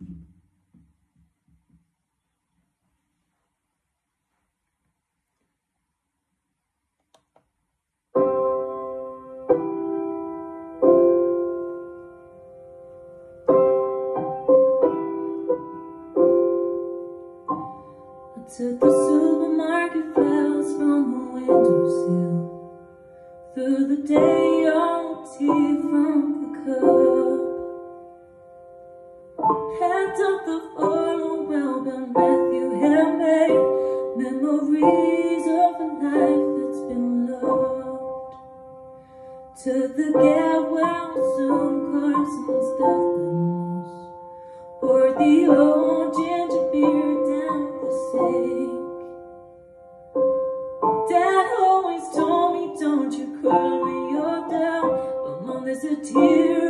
To the supermarket files from the windowsill Through the day all tears light of the fallen well done Matthew handmade memories of a life that's been loved to the gap well soon cars and stuff or the old ginger beer down the sink Dad always told me don't you cry when you're down. But mom there's a tear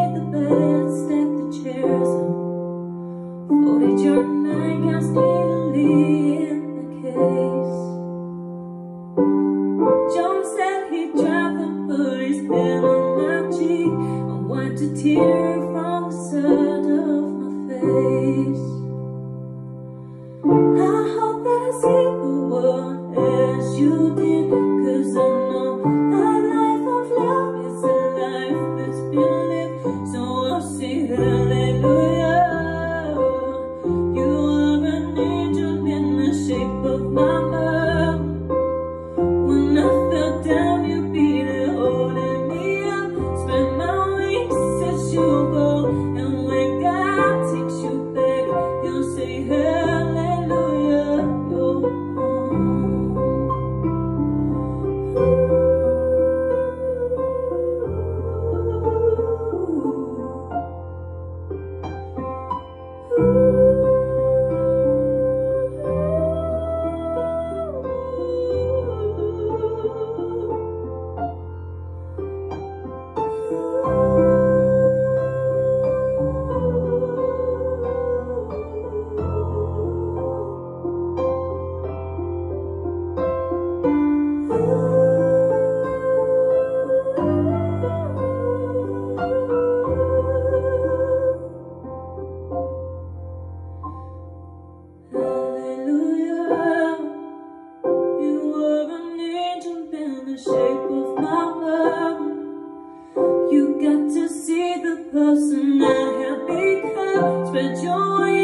feel a magic. I want to tear from the sun. person I have become. Spread joy.